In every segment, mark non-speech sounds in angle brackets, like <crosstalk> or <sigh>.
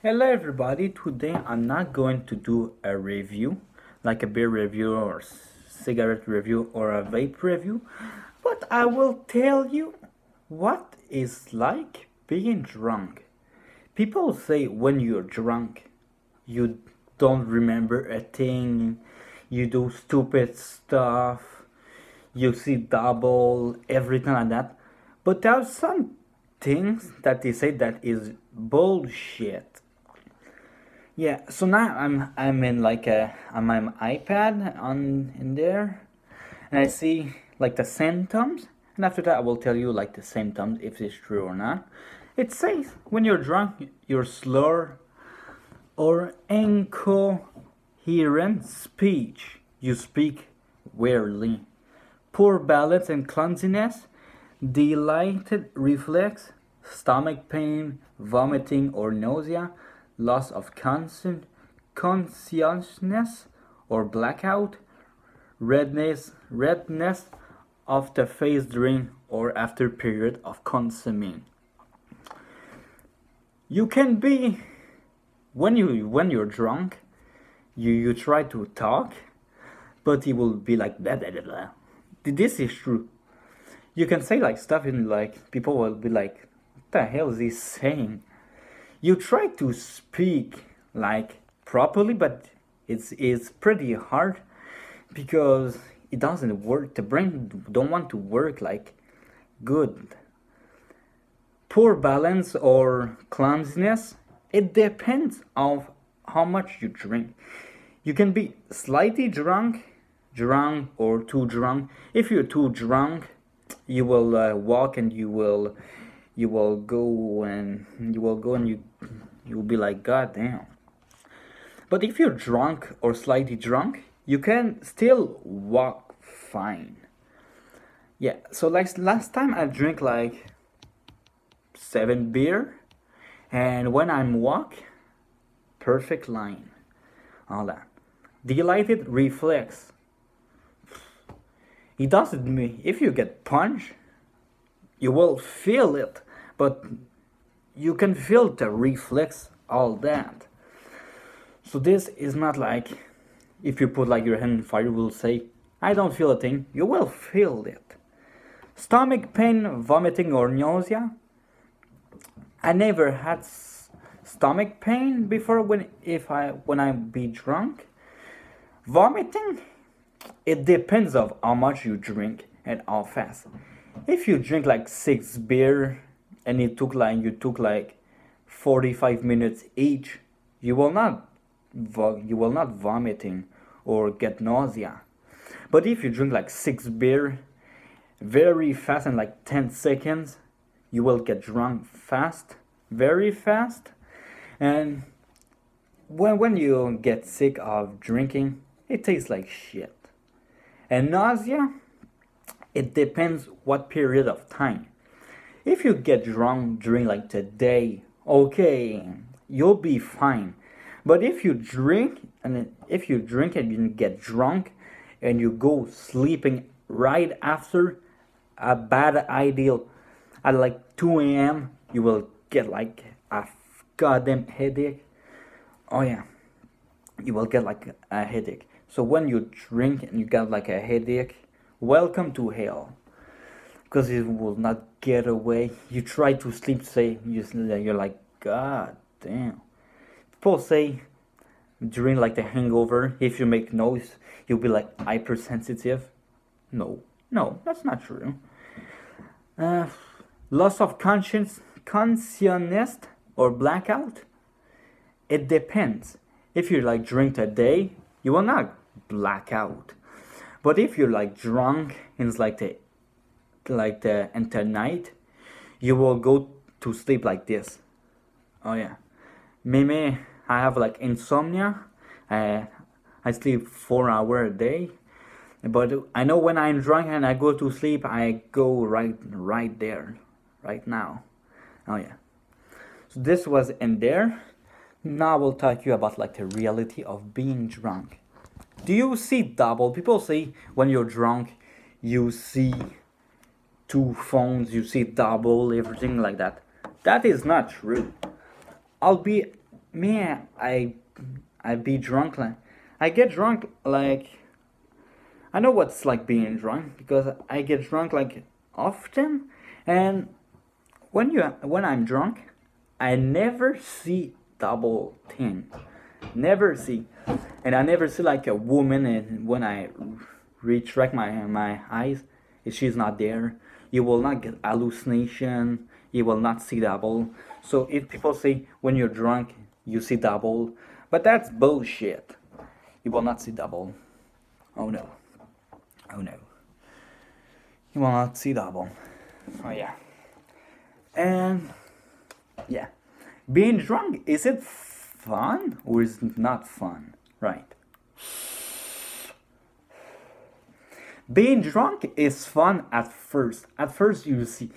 Hello everybody, today I'm not going to do a review, like a beer review or cigarette review or a vape review, but I will tell you what it's like being drunk. People say when you're drunk, you don't remember a thing, you do stupid stuff, you see double, everything like that. But there are some things that they say that is bullshit. Yeah, so now I'm I'm in like a on my iPad on in there, and I see like the symptoms, and after that I will tell you like the symptoms if it's true or not. It says when you're drunk, you're slur or incoherent speech. You speak weirdly, poor balance and clumsiness, dilated reflex, stomach pain, vomiting or nausea loss of conscience or blackout, redness, redness of the face during or after period of consuming. You can be when you when you're drunk, you you try to talk, but it will be like blah blah. blah. This is true. You can say like stuff and like people will be like, "What the hell is he saying?" You try to speak like properly but it's it's pretty hard because it doesn't work. The brain don't want to work like good. Poor balance or clumsiness it depends of how much you drink. You can be slightly drunk drunk or too drunk. If you're too drunk you will uh, walk and you will you will go and you will go and you you'll be like god damn. But if you're drunk or slightly drunk you can still walk fine. Yeah so like last time i drink like seven beer and when i'm walk perfect line all that. Delighted reflex. It doesn't mean if you get punched you will feel it but you can filter reflex all that. So this is not like if you put like your hand in fire you will say i don't feel a thing. You will feel it. Stomach pain vomiting or nausea. I never had stomach pain before when if i when i be drunk. Vomiting it depends of how much you drink and how fast. If you drink like six beer and it took like you took like 45 minutes each you will not you will not vomiting or get nausea. But if you drink like six beer very fast in like 10 seconds you will get drunk fast very fast. And when when you get sick of drinking it tastes like shit. And nausea it depends what period of time if you get drunk during like today, okay, you'll be fine. But if you drink and if you drink and you get drunk and you go sleeping right after a bad idea at like 2 a.m., you will get like a goddamn headache. Oh yeah, you will get like a headache. So when you drink and you get like a headache, welcome to hell because it will not get away. You try to sleep, say you you're like, God damn. People say during like the hangover, if you make noise, you'll be like hypersensitive. No, no, that's not true. Uh, loss of conscience, consciousness, or blackout. It depends. If you like drink a day, you will not black out. But if you're like drunk and it's like the like the entire night, you will go to sleep like this. Oh yeah, maybe I have like insomnia. I I sleep four hour a day, but I know when I'm drunk and I go to sleep, I go right right there, right now. Oh yeah. So this was in there. Now I will talk you about like the reality of being drunk. Do you see double? People say when you're drunk, you see two phones, you see double, everything like that. That is not true. I'll be me, I, I be drunk like, I get drunk like, I know what's like being drunk because I get drunk like often, and when you when I'm drunk, I never see double thing, never see, and I never see like a woman and when I retract my my eyes, she's not there, you will not get hallucination. You will not see double. So if people say when you're drunk you see double, but that's bullshit. You will not see double. Oh no. Oh no. You will not see double. Oh yeah. And yeah. Being drunk, is it fun or is it not fun? Right. Being drunk is fun at first. At first you see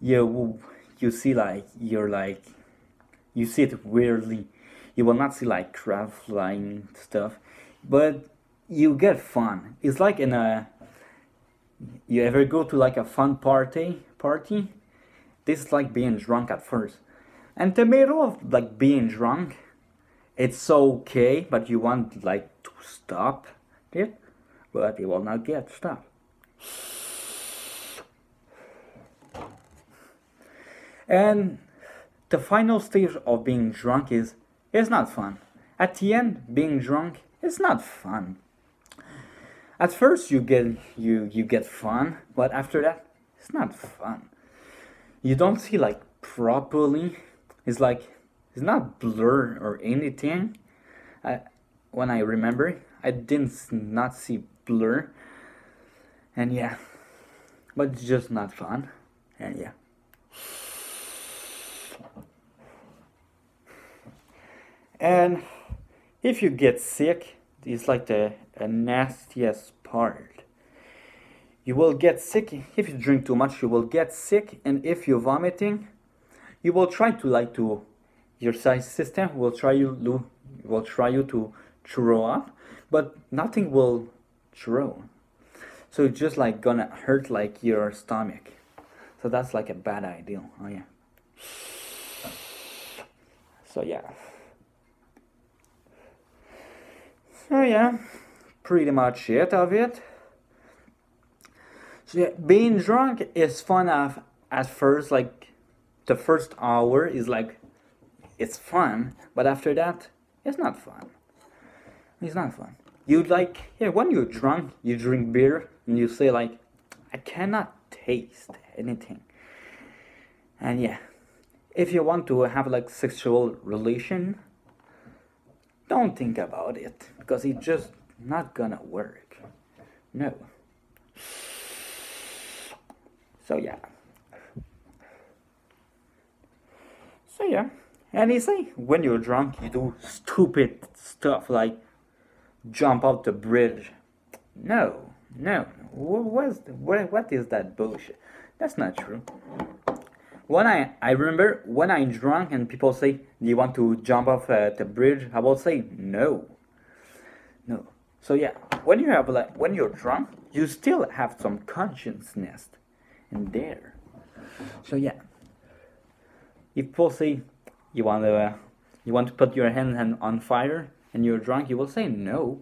you you see like you're like you see it weirdly. You will not see like crab flying stuff, but you get fun. It's like in a you ever go to like a fun party party? This is like being drunk at first. And the middle of like being drunk, it's okay, but you want like to stop it, but it will not get stopped. And the final stage of being drunk is it's not fun. At the end, being drunk is not fun. At first you get you you get fun, but after that it's not fun. You don't see like properly. It's like it's not blur or anything. I, when I remember, I didn't not see blur, and yeah, but it's just not fun, and yeah. And if you get sick, it's like the nastiest part. You will get sick if you drink too much. You will get sick, and if you're vomiting, you will try to like to your size system will try you will try you to throw up, but nothing will throw. So it's just like gonna hurt like your stomach. So that's like a bad idea. Oh yeah. So yeah. So yeah, pretty much it of it. So yeah, being drunk is fun of, at first, like the first hour is like it's fun, but after that, it's not fun. It's not fun. You like yeah, when you're drunk, you drink beer and you say like, I cannot taste anything. And yeah, if you want to have like sexual relation, don't think about it because it's just not gonna work. No. So yeah. So yeah. And you say when you're drunk you do stupid stuff like jump off the bridge. No, no. What is, what is that bullshit? That's not true when I, I remember when I'm drunk and people say, Do you want to jump off uh, the bridge? I will say, No. No. So, yeah, when you have like, when you're drunk, you still have some consciousness in there. So, yeah. If people say, You want to, uh, you want to put your hand on fire and you're drunk, you will say, No.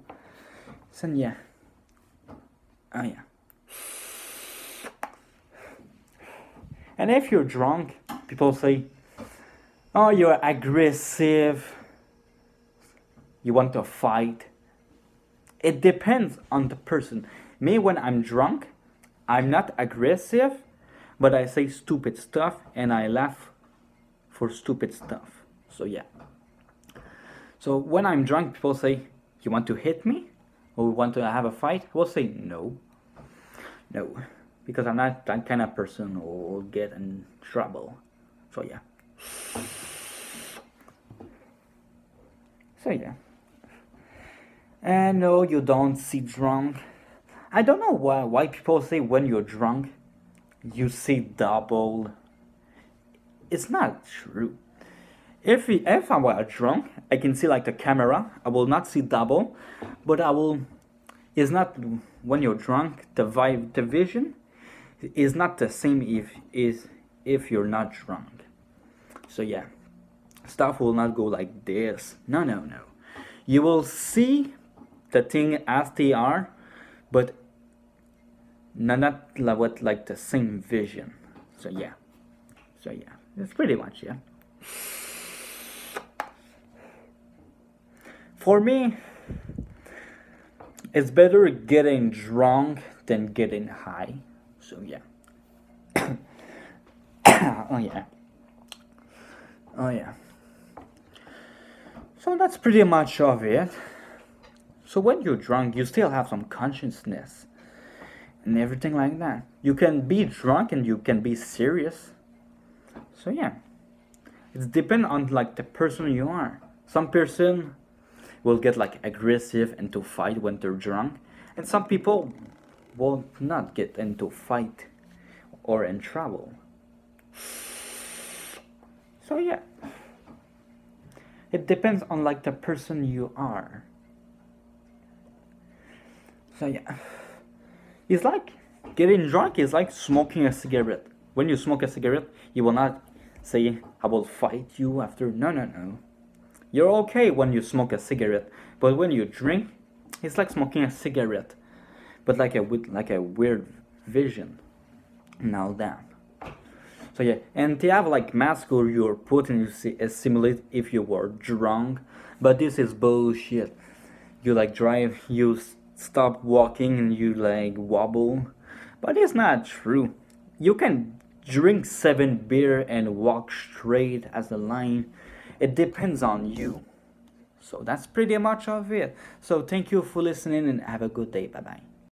So, yeah. Oh, yeah. And if you're drunk, people say, oh, you're aggressive, you want to fight. It depends on the person. Me, when I'm drunk, I'm not aggressive, but I say stupid stuff and I laugh for stupid stuff. So, yeah. So, when I'm drunk, people say, You want to hit me? Or want to have a fight? We'll say, No. No because I'm not that kind of person who will get in trouble. So yeah. So yeah. And no, you don't see drunk. I don't know why why people say when you're drunk, you see double. It's not true. If if I were drunk, I can see like the camera. I will not see double, but I will. It's not when you're drunk. The vibe, the vision is not the same if is if you're not drunk. So yeah, stuff will not go like this. No, no, no. You will see the thing as they are, but not, not what like the same vision. So yeah. So yeah, it's pretty much yeah. For me, it's better getting drunk than getting high. So yeah. <coughs> oh yeah. Oh yeah. So that's pretty much of it. So when you're drunk, you still have some consciousness and everything like that. You can be drunk and you can be serious. So yeah, it's depend on like the person you are. Some person will get like aggressive and to fight when they're drunk, and some people will not get into fight or in trouble. So yeah, it depends on like the person you are. So yeah, it's like getting drunk is like smoking a cigarette. When you smoke a cigarette, you will not say, I will fight you after. No, no, no. You're okay when you smoke a cigarette, but when you drink, it's like smoking a cigarette, but like a like a weird vision. Now that. So yeah, and they have like mask or you're putting to simulate if you were drunk, but this is bullshit. You like drive, you stop walking and you like wobble, but it's not true. You can drink seven beer and walk straight as a line. It depends on you. So that's pretty much of it. So thank you for listening and have a good day. Bye bye.